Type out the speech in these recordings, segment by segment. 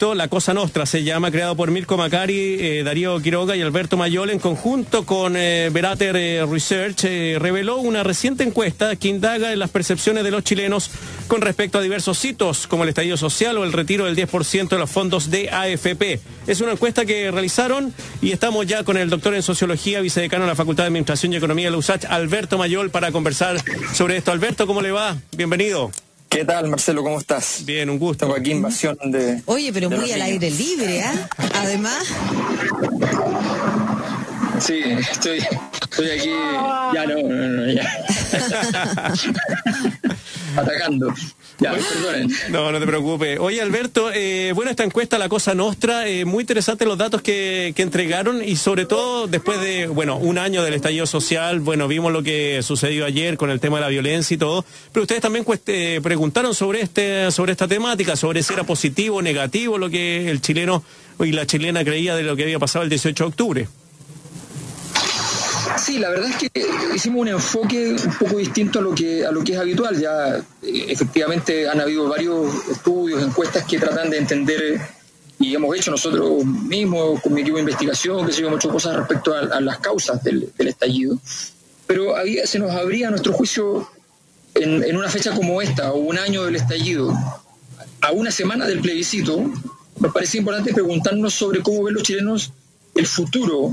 La Cosa Nostra se llama, creado por Mirko Macari, eh, Darío Quiroga y Alberto Mayol en conjunto con eh, Berater eh, Research, reveló una reciente encuesta que indaga en las percepciones de los chilenos con respecto a diversos hitos como el estallido social o el retiro del 10% de los fondos de AFP. Es una encuesta que realizaron y estamos ya con el doctor en Sociología, vicedecano de la Facultad de Administración y Economía de la USACH, Alberto Mayol, para conversar sobre esto. Alberto, ¿cómo le va? Bienvenido. ¿Qué tal, Marcelo? ¿Cómo estás? Bien, un gusto. Tengo aquí invasión de. Oye, pero muy al aire libre, ¿ah? Además. Sí, estoy, estoy aquí. Ya no, no, no, ya. Atacando. Ya, perdonen. No, no te preocupes. Oye, Alberto, eh, bueno, esta encuesta, La Cosa Nostra, eh, muy interesante los datos que, que, entregaron y sobre todo después de, bueno, un año del estallido social, bueno, vimos lo que sucedió ayer con el tema de la violencia y todo, pero ustedes también eh, preguntaron sobre, este, sobre esta temática, sobre si era positivo o negativo lo que el chileno y la chilena creía de lo que había pasado el 18 de octubre. Sí, la verdad es que hicimos un enfoque un poco distinto a lo que, a lo que es habitual. Ya eh, efectivamente han habido varios estudios, encuestas que tratan de entender y hemos hecho nosotros mismos con mi equipo de investigación, que se hemos hecho cosas respecto a, las causas del, estallido. Pero se nos abría nuestro juicio en, en una fecha como esta, o un año del estallido, a una semana del plebiscito, nos parecía importante preguntarnos sobre cómo ven los chilenos el futuro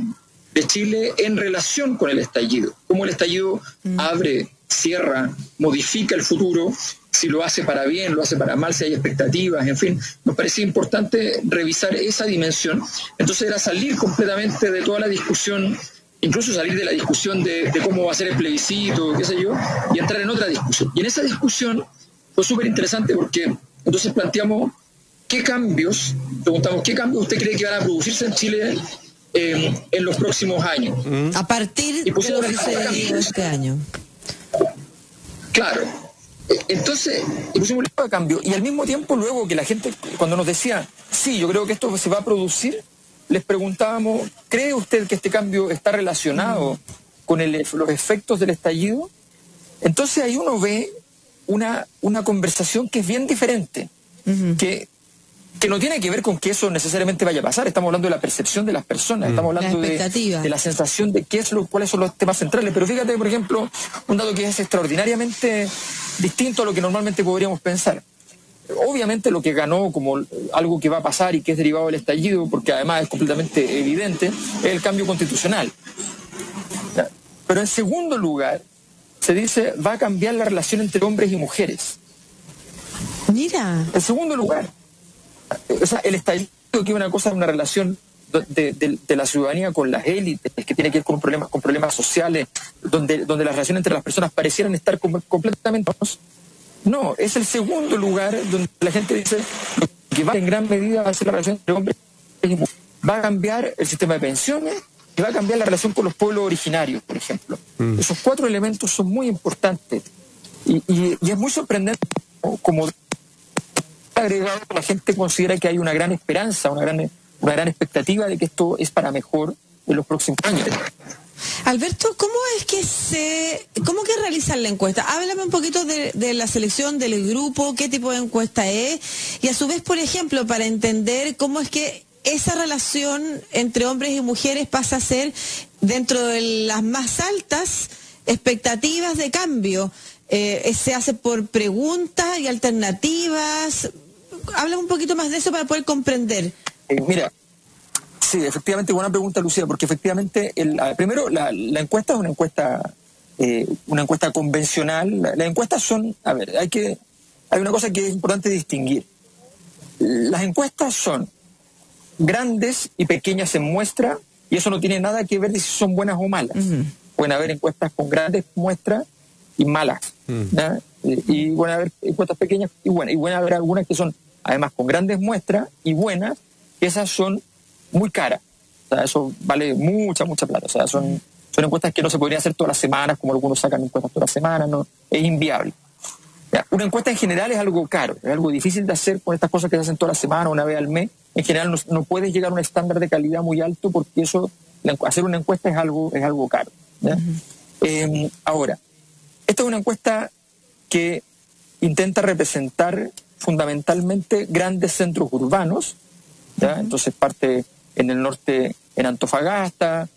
de Chile en relación con el estallido. Cómo el estallido mm. abre, cierra, modifica el futuro, si lo hace para bien, lo hace para mal, si hay expectativas, en fin. Nos parecía importante revisar esa dimensión. Entonces era salir completamente de toda la discusión, incluso salir de la discusión de, cómo va a ser el plebiscito, qué sé yo, y entrar en otra discusión. Y en esa discusión fue súper interesante porque entonces planteamos qué cambios, preguntamos qué cambios usted cree que van a producirse en Chile en los próximos años. A partir de lo que este año. Claro. Entonces, pusimos un de cambio y al mismo tiempo luego que la gente, cuando nos decía, sí, yo creo que esto se va a producir, les preguntábamos, ¿cree usted que este cambio está relacionado con los efectos del estallido? Entonces ahí uno ve una, una conversación que es bien diferente, que que no tiene que ver con que eso necesariamente vaya a pasar. Estamos hablando de la percepción de las personas, estamos hablando de, la sensación de qué es lo, cuáles son los temas centrales. Pero fíjate, por ejemplo, un dato que es extraordinariamente distinto a lo que normalmente podríamos pensar. Obviamente lo que ganó como algo que va a pasar y que es derivado del estallido, porque además es completamente evidente, es el cambio constitucional. Pero en segundo lugar, se dice va a cambiar la relación entre hombres y mujeres. Mira. En segundo lugar, o sea, el estallido que es una cosa, una relación de, la ciudadanía con las élites, que tiene que ver con problemas, con problemas sociales, donde, donde las relaciones entre las personas parecieran estar completamente... No, es el segundo lugar donde la gente dice que va en gran medida a ser la relación entre hombres y mujeres. Va a cambiar el sistema de pensiones y va a cambiar la relación con los pueblos originarios, por ejemplo. Mm. Esos cuatro elementos son muy importantes y, y es muy sorprendente como agregado, la gente considera que hay una gran esperanza, una gran, una gran expectativa de que esto es para mejor en los próximos años. Alberto, ¿cómo es que se, cómo que realizan la encuesta? Háblame un poquito de, la selección del grupo, qué tipo de encuesta es, y a su vez, por ejemplo, para entender cómo es que esa relación entre hombres y mujeres pasa a ser dentro de las más altas expectativas de cambio. Eh, se hace por preguntas y alternativas habla un poquito más de eso para poder comprender. Eh, mira, sí, efectivamente, buena pregunta, Lucía, porque efectivamente, el, primero, la, encuesta es una encuesta, eh, una encuesta convencional. las encuestas son, a ver, hay que, hay una cosa que es importante distinguir. Las encuestas son grandes y pequeñas en muestra, y eso no tiene nada que ver de si son buenas o malas. Pueden haber encuestas con grandes muestras y malas. Y, y pueden haber encuestas pequeñas y buenas. Y pueden haber algunas que son además con grandes muestras y buenas, esas son muy caras. O sea, eso vale mucha, mucha plata. O sea, son, son encuestas que no se podrían hacer todas las semanas, como algunos sacan encuestas todas las semanas, no, es inviable. una encuesta en general es algo caro, es algo difícil de hacer con estas cosas que se hacen todas las semanas, una vez al mes. En general no, puedes llegar a un estándar de calidad muy alto porque eso, hacer una encuesta es algo, es algo caro. Em, ahora, esta es una encuesta que intenta representar fundamentalmente grandes centros urbanos ¿ya? Entonces parte en el norte en Antofagasta,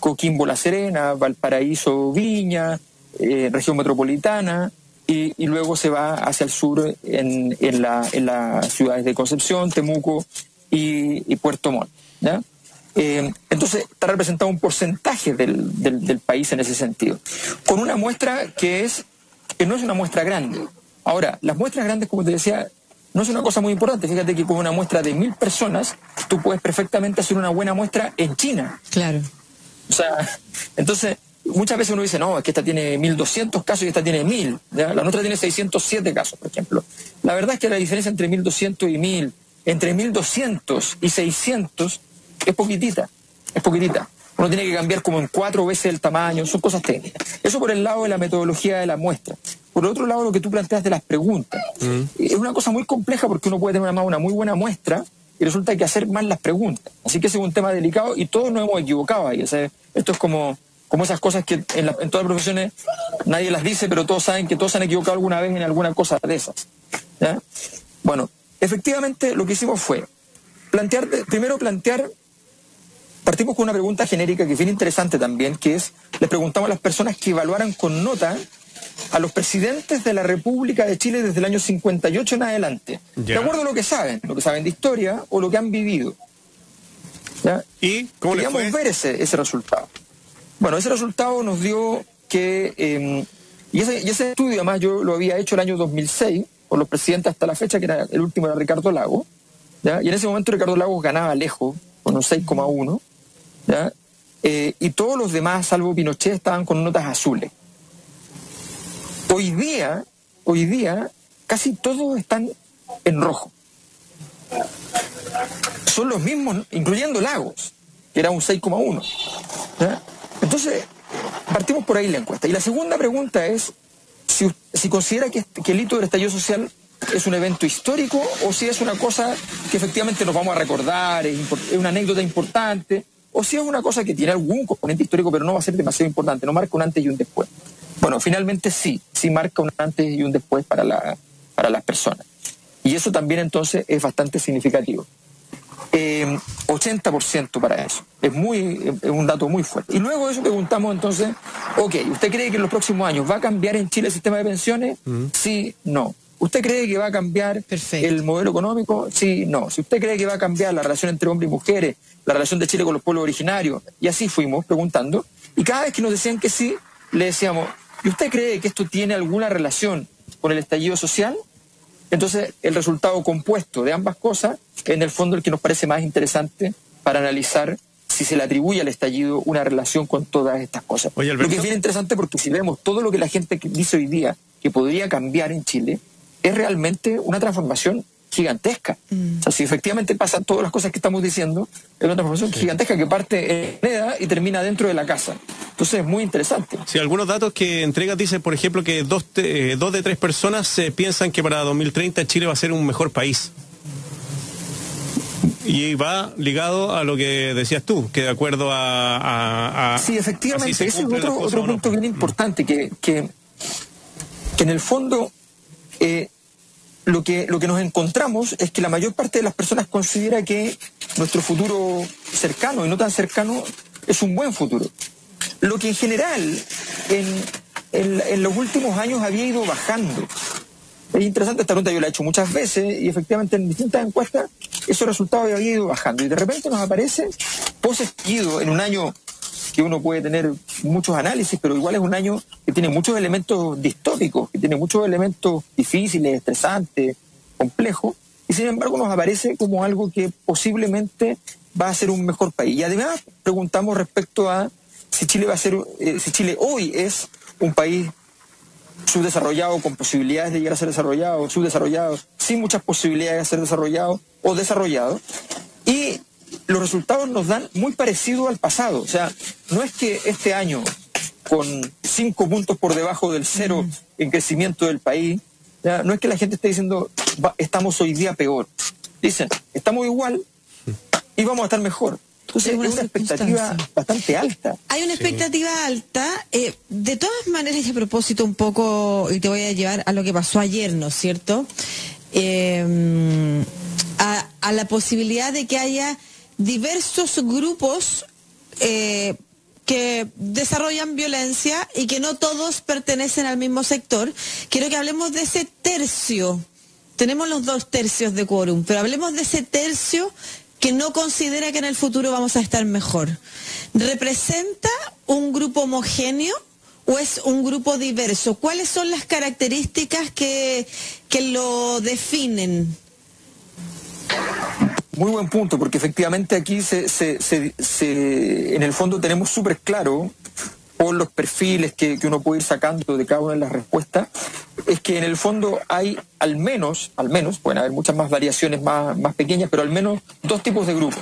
Coquimbo La Serena, Valparaíso Viña, eh, región metropolitana, y, luego se va hacia el sur en, en, la, en las ciudades de Concepción, Temuco y, Puerto Montt. Eh, entonces está representado un porcentaje del, del, país en ese sentido, con una muestra que, es, que no es una muestra grande. Ahora, las muestras grandes, como te decía, no es una cosa muy importante. Fíjate que con una muestra de mil personas, tú puedes perfectamente hacer una buena muestra en China. Claro. O sea, entonces, muchas veces uno dice, no, es que esta tiene 1.200 casos y esta tiene 1.000. La nuestra tiene 607 casos, por ejemplo. La verdad es que la diferencia entre 1.200 y 1.000, entre 1.200 y 600, es poquitita. Es poquitita. Uno tiene que cambiar como en cuatro veces el tamaño, son cosas técnicas. Eso por el lado de la metodología de la muestra. Por otro lado, lo que tú planteas de las preguntas. Mm. Es una cosa muy compleja porque uno puede tener una muy buena muestra y resulta que hacer más las preguntas. Así que ese es un tema delicado y todos nos hemos equivocado ahí. esto es como, como esas cosas que en, todas las profesiones nadie las dice, pero todos saben que todos se han equivocado alguna vez en alguna cosa de esas. Bueno, efectivamente lo que hicimos fue plantear, primero plantear, partimos con una pregunta genérica que es bien interesante también, que es, le preguntamos a las personas que evaluaran con nota a los presidentes de la República de Chile desde el año 58 en adelante. De acuerdo a lo que saben, lo que saben de historia o lo que han vivido. ¿Y cómo Queríamos ver ese, ese resultado. Bueno, ese resultado nos dio que, em, y, ese, estudio además yo lo había hecho el año 2006, por los presidentes hasta la fecha, que era el último era Ricardo Lago, y en ese momento Ricardo Lagos ganaba lejos, con un 6,1, eh, y todos los demás, salvo Pinochet, estaban con notas azules. Hoy día, hoy día, casi todos están en rojo. Son los mismos, incluyendo Lagos, que era un 6,1. Entonces, partimos por ahí la encuesta. Y la segunda pregunta es si, considera que, el hito del estallido social es un evento histórico o si es una cosa que efectivamente nos vamos a recordar, es, es, una anécdota importante, o si es una cosa que tiene algún componente histórico pero no va a ser demasiado importante, no marca un antes y un después. Bueno, finalmente sí, sí marca un antes y un después para, la, para las personas. Y eso también entonces es bastante significativo. 80% eh, para eso. Es, muy, es un dato muy fuerte. Y luego de eso preguntamos entonces, ok, ¿usted cree que en los próximos años va a cambiar en Chile el sistema de pensiones? Sí, no. ¿Usted cree que va a cambiar el modelo económico? Sí, no. Si usted cree que va a cambiar la relación entre hombres y mujeres, la relación de Chile con los pueblos originarios, y así fuimos preguntando, y cada vez que nos decían que sí, le decíamos, ¿Y usted cree que esto tiene alguna relación con el estallido social? Entonces, el resultado compuesto de ambas cosas es en el fondo el que nos parece más interesante para analizar si se le atribuye al estallido una relación con todas estas cosas. lo que es bien interesante porque si vemos todo lo que la gente dice hoy día que podría cambiar en Chile, es realmente una transformación gigantesca. Mm. O sea, si efectivamente pasan todas las cosas que estamos diciendo, es una transformación gigantesca que parte en edad y termina dentro de la casa. Entonces es muy interesante. Sí, algunos datos que entregas dicen, por ejemplo, que dos, eh, dos de tres personas eh, piensan que para 2030 Chile va a ser un mejor país. Y va ligado a lo que decías tú, que de acuerdo a... sí, efectivamente, ese es otro, otro punto bien importante, que, que, que en el fondo eh, lo que, lo que nos encontramos es que la mayor parte de las personas considera que nuestro futuro cercano y no tan cercano es un buen futuro. Lo que en general en, en, los últimos años había ido bajando. Es interesante esta pregunta, yo la he hecho muchas veces y efectivamente en distintas encuestas esos resultados había ido bajando. Y de repente nos aparece post en un año que uno puede tener muchos análisis, pero igual es un año que tiene muchos elementos distópicos, que tiene muchos elementos difíciles, estresantes, complejos, y sin embargo nos aparece como algo que posiblemente va a ser un mejor país. Y además preguntamos respecto a si Chile va a ser, eh, si Chile hoy es un país subdesarrollado, con posibilidades de llegar a ser desarrollado, subdesarrollado, sin muchas posibilidades de ser desarrollado o desarrollado. Y los resultados nos dan muy parecido al pasado. O sea, no es que este año, con cinco puntos por debajo del cero en crecimiento del país, no es que la gente esté diciendo, estamos hoy día peor. Dicen, estamos igual y vamos a estar mejor. Entonces es una, expectativa bastante alta. Hay una expectativa alta. Eh, de todas maneras, y a propósito un poco, y te voy a llevar a lo que pasó ayer, ¿no es cierto? Eh, a, la posibilidad de que haya diversos grupos eh, que desarrollan violencia y que no todos pertenecen al mismo sector. Quiero que hablemos de ese tercio. Tenemos los dos tercios de quórum, pero hablemos de ese tercio que no considera que en el futuro vamos a estar mejor. ¿Representa un grupo homogéneo o es un grupo diverso? ¿Cuáles son las características que, que lo definen? Muy buen punto, porque efectivamente aquí en el fondo tenemos súper claro por los perfiles que, uno puede ir sacando de cada una de las respuestas, es que en el fondo hay al menos, al menos, pueden haber muchas más variaciones más, más pequeñas, pero al menos dos tipos de grupos.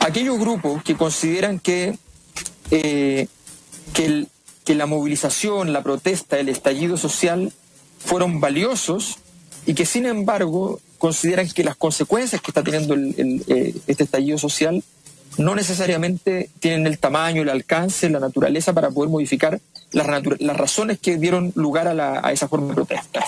Aquellos grupos que consideran que, eh, que la movilización, la protesta, el estallido social fueron valiosos y que sin embargo consideran que las consecuencias que está teniendo eh, este estallido social no necesariamente tienen el tamaño, el alcance, la naturaleza para poder modificar las, las razones que dieron lugar a, esa forma de protesta.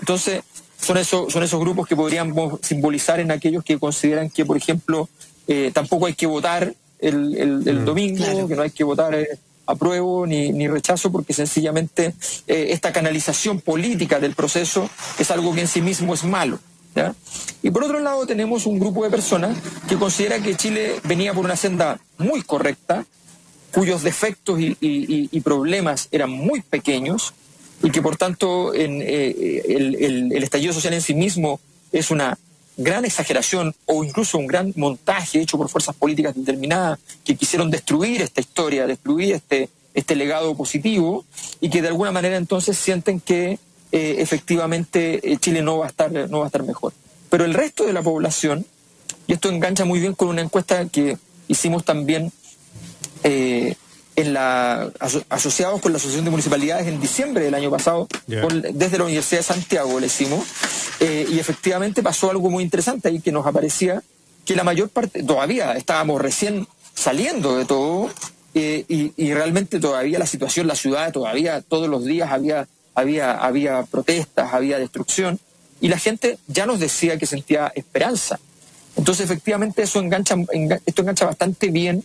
Entonces, son, esos, son esos grupos que podríamos simbolizar en aquellos que consideran que, por ejemplo, eh, tampoco hay que votar el, mm, domingo, que no hay que votar eh, apruebo ni, ni rechazo, porque sencillamente esta canalización política del proceso es algo que en sí mismo es malo. Y por otro lado tenemos un grupo de personas que considera que Chile venía por una senda muy correcta, cuyos defectos y, problemas eran muy pequeños y que por tanto eh, el, estallido social en sí mismo es una gran exageración o incluso un gran montaje hecho por fuerzas políticas determinadas que quisieron destruir esta historia, destruir este, este legado positivo y que de alguna manera entonces sienten que eh, efectivamente eh, Chile no va, a estar, no va a estar mejor. Pero el resto de la población, y esto engancha muy bien con una encuesta que hicimos también eh, en la, asociados con la Asociación de Municipalidades en diciembre del año pasado, desde la Universidad de Santiago le hicimos, y efectivamente pasó algo muy interesante ahí que nos aparecía que la mayor parte, todavía estábamos recién saliendo de todo, y, y, realmente todavía la situación, la ciudad, todavía todos los días había había, había protestas, había destrucción, y la gente ya nos decía que sentía esperanza. Entonces, efectivamente, eso engancha, esto engancha bastante bien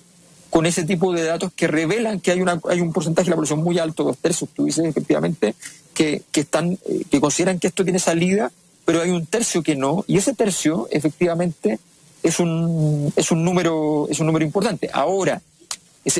con ese tipo de datos que revelan que hay, una, hay un porcentaje de la población muy alto, dos tercios, tú dices efectivamente, que, que, están, eh, que consideran que esto tiene salida, pero hay un tercio que no, y ese tercio, efectivamente, es un, es un, número, es un número importante. Ahora,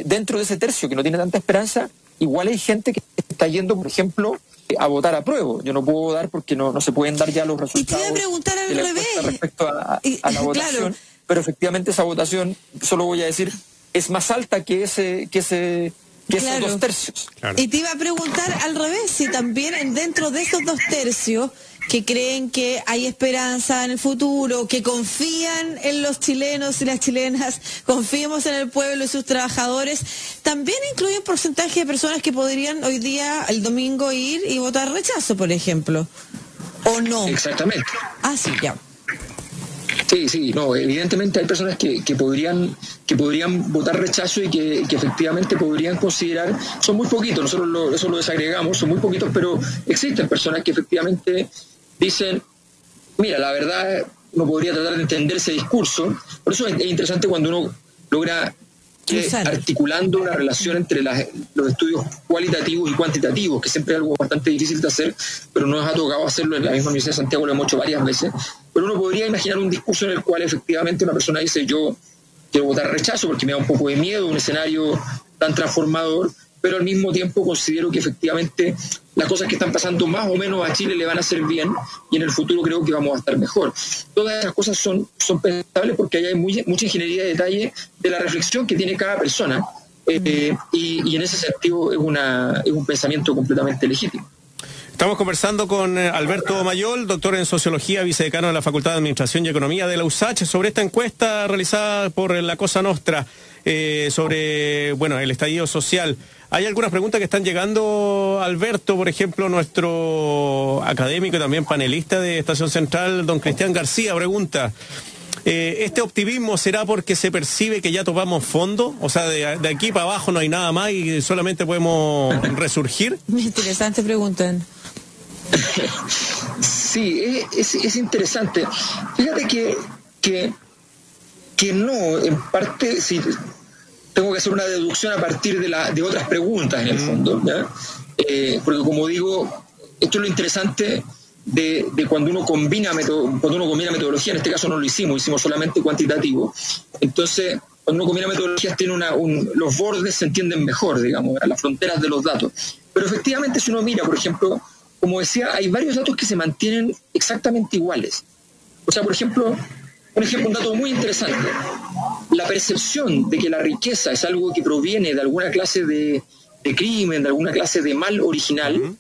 dentro de ese tercio que no tiene tanta esperanza, igual hay gente que está yendo, por ejemplo, a votar a prueba. Yo no puedo votar porque no, no se pueden dar ya los resultados. Y te preguntar al revés. Respecto a, la votación, pero efectivamente esa votación, solo voy a decir, es más alta que ese, que ese que esos dos tercios. Y te iba a preguntar al revés, si también dentro de esos dos tercios que creen que hay esperanza en el futuro, que confían en los chilenos y las chilenas, confiemos en el pueblo y sus trabajadores, también incluye un porcentaje de personas que podrían hoy día, el domingo, ir y votar rechazo, por ejemplo. ¿O no? Exactamente. Ah, sí, ya. Sí, sí, no, evidentemente hay personas que, que podrían que podrían votar rechazo y que, efectivamente podrían considerar, son muy poquitos, nosotros eso lo desagregamos, son muy poquitos, pero existen personas que efectivamente dicen, mira, la verdad no podría tratar de entender ese discurso, por eso es, interesante cuando uno logra articulando una relación entre los estudios cualitativos y cuantitativos, que siempre es algo bastante difícil de hacer, pero nos ha tocado hacerlo en la misma Universidad de Santiago, lo hemos hecho varias veces, pero uno podría imaginar un discurso en el cual efectivamente una persona dice yo quiero votar rechazo porque me da un poco de miedo un escenario tan transformador, pero al mismo tiempo considero que efectivamente las cosas que están pasando más o menos a Chile le van a hacer bien y en el futuro creo que vamos a estar mejor. Todas esas cosas son, son pensables porque hay mucha ingeniería de detalle de la reflexión que tiene cada persona eh, y, y, en ese sentido es, una, es un pensamiento completamente legítimo. Estamos conversando con eh, Alberto Mayol, doctor en Sociología, vicedecano de la Facultad de Administración y Economía de la USACH, sobre esta encuesta realizada por la Cosa Nostra eh, sobre bueno el estallido social. Hay algunas preguntas que están llegando, Alberto, por ejemplo, nuestro académico y también panelista de Estación Central, don Cristian García, pregunta. Eh, ¿Este optimismo será porque se percibe que ya topamos fondo? O sea, de, aquí para abajo no hay nada más y solamente podemos resurgir. Interesante pregunta. Sí, es, interesante. Fíjate que que, que no, en parte, si tengo que hacer una deducción a partir de, la, de otras preguntas en el fondo, eh, porque como digo, esto es lo interesante de, cuando uno combina cuando uno combina metodología, en este caso no lo hicimos, hicimos solamente cuantitativo. Entonces, cuando uno combina metodologías, tiene una, los bordes se entienden mejor, digamos, las fronteras de los datos. Pero efectivamente, si uno mira, por ejemplo, como decía, hay varios datos que se mantienen exactamente iguales. O sea, por ejemplo, un ejemplo, un dato muy interesante. La percepción de que la riqueza es algo que proviene de alguna clase de, crimen, de alguna clase de mal original,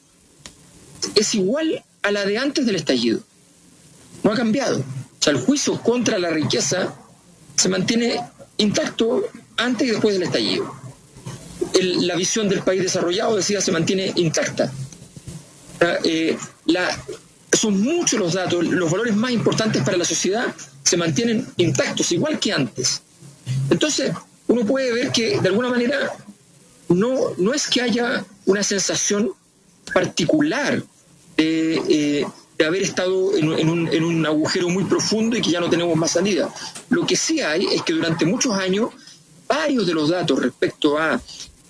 es igual a la de antes del estallido. No ha cambiado. O sea, el juicio contra la riqueza se mantiene intacto antes y después del estallido. la visión del país desarrollado, decía, se mantiene intacta. Eh, son muchos los datos, los valores más importantes para la sociedad se mantienen intactos, igual que antes. Entonces, uno puede ver que de alguna manera no, no es que haya una sensación particular de, eh, haber estado en, un, en, un, agujero muy profundo y que ya no tenemos más salida. Lo que sí hay es que durante muchos años varios de los datos respecto a,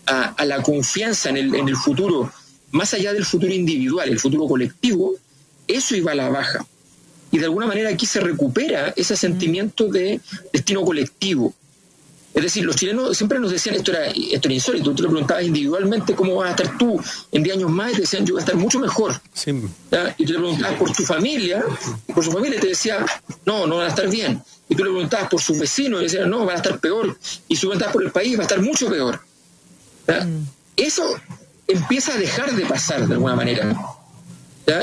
a, la confianza en el, en el futuro, más allá del futuro individual, el futuro colectivo, eso iba a la baja. Y de alguna manera aquí se recupera ese sentimiento de destino colectivo. Es decir, los chilenos siempre nos decían esto era, esto era insólito. Tú le preguntabas individualmente cómo vas a estar tú en 10 años más y te decían yo voy a estar mucho mejor. Y tú le preguntabas por tu familia, y por su familia y te decía no, no van a estar bien. Y tú le preguntabas por sus vecinos y decían no, van a estar peor. Y si preguntabas por el país va a estar mucho peor. Mm. Eso empieza a dejar de pasar de alguna manera.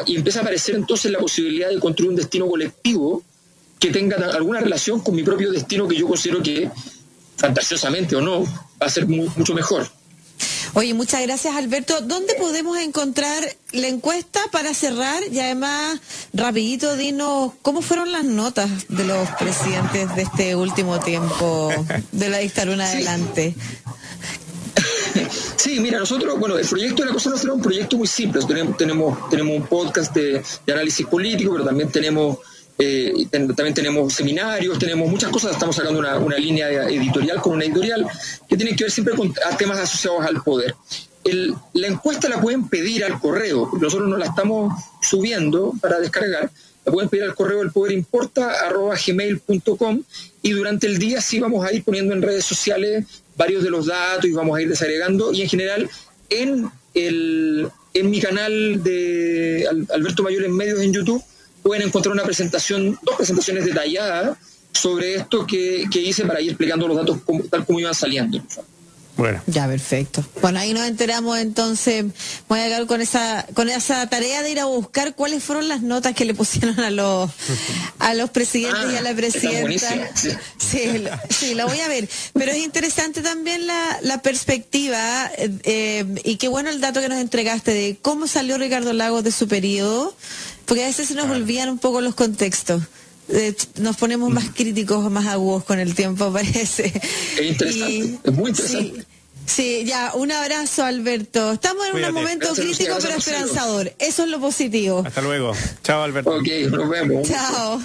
Y empieza a aparecer entonces la posibilidad de construir un destino colectivo que tenga alguna relación con mi propio destino que yo considero que fantasiosamente o no, va a ser mucho mejor. Oye, muchas gracias Alberto. ¿Dónde podemos encontrar la encuesta para cerrar? Y además, rapidito, dinos, ¿cómo fueron las notas de los presidentes de este último tiempo de la dictadura adelante? Sí, mira, nosotros, bueno, el proyecto de la Cosa Nostra es un proyecto muy simple. Tenemos, tenemos, tenemos un podcast de, de análisis político, pero también tenemos eh, también tenemos seminarios, tenemos muchas cosas, estamos sacando una, una, línea editorial con una editorial que tiene que ver siempre con temas asociados al poder. La encuesta la pueden pedir al correo, nosotros no la estamos subiendo para descargar, la pueden pedir al correo del poder importa gmail.com y durante el día sí vamos a ir poniendo en redes sociales varios de los datos y vamos a ir desagregando. Y en general en, el, en mi canal de Alberto Mayor en medios en YouTube pueden encontrar una presentación, dos presentaciones detalladas sobre esto que, hice para ir explicando los datos tal como iban saliendo. Bueno. Ya, perfecto. Bueno, ahí nos enteramos entonces, voy a llegar con esa, con esa tarea de ir a buscar cuáles fueron las notas que le pusieron a los, a los presidentes y a la ah, presidenta. Sí. sí, la voy a ver. Pero es interesante también la, la perspectiva, eh, y qué bueno el dato que nos entregaste de cómo salió Ricardo Lagos de su periodo porque a veces se nos olvidan un poco los contextos. nos ponemos más críticos, más agudos con el tiempo, parece. Es interesante, es muy interesante. Sí. ya, un abrazo Alberto. Estamos en un momento crítico pero esperanzador. Eso es lo positivo. Hasta luego. Chao Alberto. Ok, nos vemos. Chao.